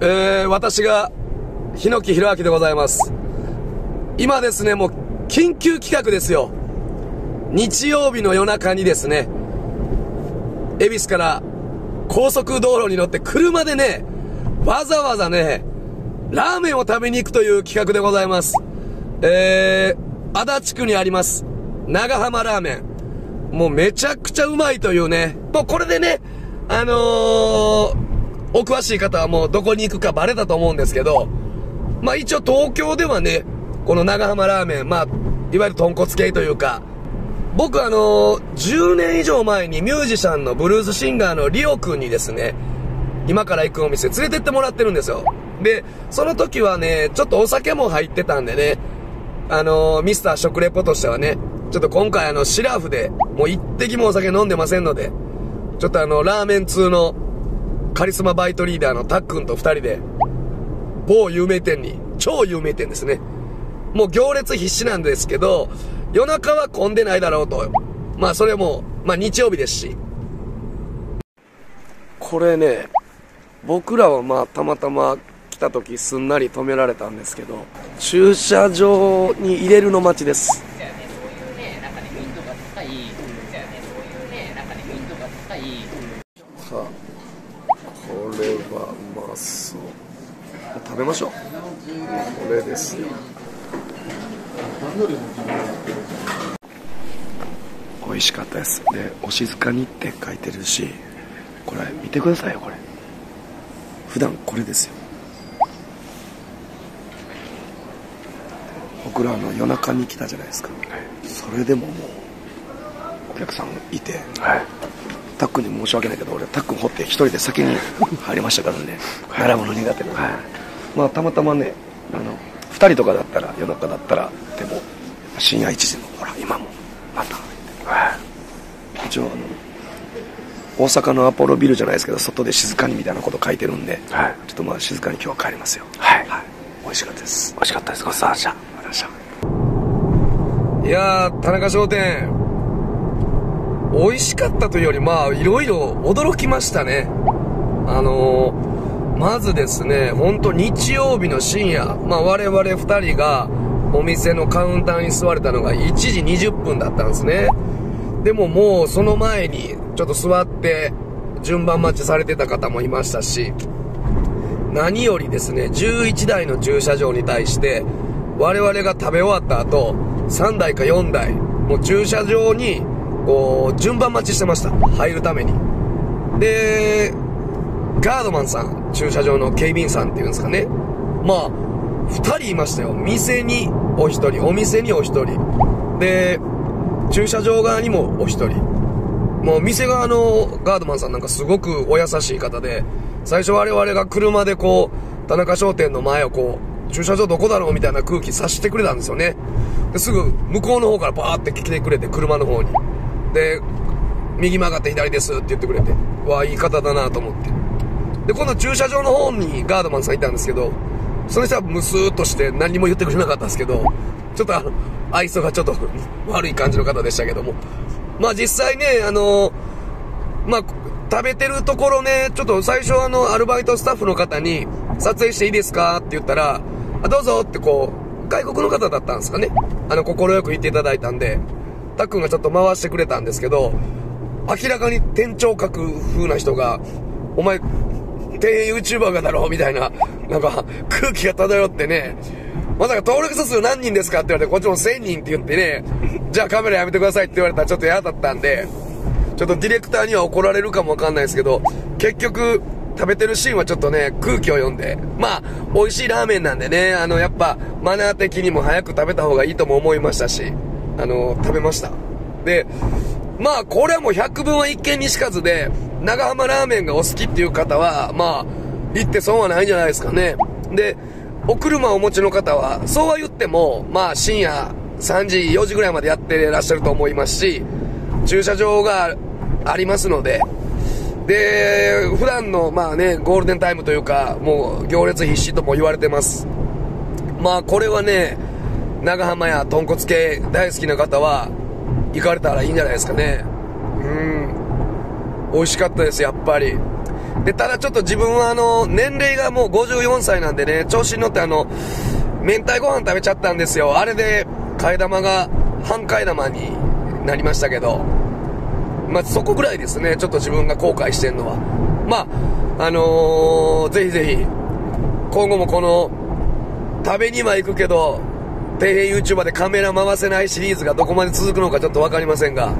えー、私が、日野木弘明でございます。今ですね、もう、緊急企画ですよ。日曜日の夜中にですね、恵比寿から高速道路に乗って車でね、わざわざね、ラーメンを食べに行くという企画でございます。えー、足立区にあります、長浜ラーメン。もうめちゃくちゃうまいというね、もうこれでね、あのー、お詳しい方はもうどこに行くかバレたと思うんですけど、まあ一応東京ではね、この長浜ラーメン、まあ、いわゆる豚骨系というか、僕あのー、10年以上前にミュージシャンのブルースシンガーのリオくんにですね、今から行くお店連れてってもらってるんですよ。で、その時はね、ちょっとお酒も入ってたんでね、あのー、ミスター食レポとしてはね、ちょっと今回あの、シラフで、もう一滴もお酒飲んでませんので、ちょっとあの、ラーメン通のカリスマバイトリーダーのたっくんと二人で、某有名店に、超有名店ですね。もう行列必至なんですけど、夜中は混んでないだろうと。まあそれも、まあ日曜日ですし。これね、僕らはまあたまたま来た時すんなり止められたんですけど、駐車場に入れるの待ちです。まそう。食べましょう。これですよ。美味しかったです。で、お静かにって書いてるし、これ見てくださいよ、これ。普段これですよ。僕らあの夜中に来たじゃないですか。それでももう、お客さんいて、タックに申し訳ないけど俺タックン掘って一人で先に入りましたからね。並ぶの苦手な、まあたまたまねあの2人とかだったら夜中だったらでも深夜1時のほら今もまた一応あの大阪のアポロビルじゃないですけど外で静かにみたいなこと書いてるんで、ちょっとまあ静かに今日は帰りますよ。はい、美味しかったです。美味しかったです。ごちそうさまでした。いやー田中商店美味しかったというより、まあ、いろいろ驚きましたね。あのー、まずですね、本当日曜日の深夜、まあ、我々二人がお店のカウンターに座れたのが1時20分だったんですね。でももうその前にちょっと座って順番待ちされてた方もいましたし、何よりですね、11台の駐車場に対して、我々が食べ終わった後、3台か4台、もう駐車場にこう、順番待ちしてました。入るために。で、ガードマンさん、駐車場の警備員さんっていうんですかね。まあ、二人いましたよ。店にお一人、お店にお一人。で、駐車場側にもお一人。もう店側のガードマンさんなんかすごくお優しい方で、最初我々が車でこう、田中商店の前をこう、駐車場どこだろうみたいな空気さしてくれたんですよね。ですぐ向こうの方からバーって来てくれて、車の方に。で、右曲がって左ですって言ってくれて、わあ、いい方だなと思って。で、今度駐車場の方にガードマンさんいたんですけど、その人はムスーっとして何も言ってくれなかったんですけど、ちょっとあの、愛想がちょっと 悪い感じの方でしたけども。まあ実際ね、あの、まあ、食べてるところね、ちょっと最初あの、アルバイトスタッフの方に、撮影していいですかって言ったら、あ、どうぞってこう、外国の方だったんですかね。あの、心よく言っていただいたんで、たっくんがちょっと回してくれたんですけど、明らかに店長格風な人が、お前、店員 YouTuber がだろみたいな、なんか、空気が漂ってね、まさか登録者数何人ですかって言われて、こっちも1000人って言ってね、じゃあカメラやめてくださいって言われたらちょっと嫌だったんで、ちょっとディレクターには怒られるかもわかんないですけど、結局、食べてるシーンはちょっとね、空気を読んで、まあ、美味しいラーメンなんでね、あの、やっぱ、マナー的にも早く食べた方がいいとも思いましたし、あの、食べました。で、まあ、これはもう百分は一見にしかずで、長浜ラーメンがお好きっていう方は、まあ、行って損はないんじゃないですかね。で、お車をお持ちの方は、そうは言っても、まあ、深夜3時、4時ぐらいまでやってらっしゃると思いますし、駐車場がありますので、で、普段の、まあね、ゴールデンタイムというか、もう行列必至とも言われてます。まあ、これはね、長浜や豚骨系大好きな方は、行かれたらいいんじゃないですかね。うん。美味しかったです、やっぱり。で、ただちょっと自分はあの、年齢がもう54歳なんでね、調子に乗ってあの、明太ご飯食べちゃったんですよ。あれで、替え玉が半替え玉になりましたけど、まあ、そこぐらいですね、ちょっと自分が後悔してんのは。まあ、あのー、ぜひぜひ、今後もこの、食べには行くけど、底辺 YouTuber でカメラ回せないシリーズがどこまで続くのかちょっと分かりませんが、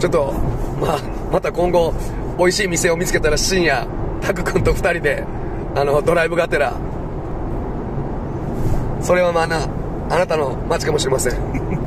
ちょっと、まあ、また今後、美味しい店を見つけたら深夜、タク君と2人で、あの、ドライブがてら、それはまあな、あなたの街かもしれません。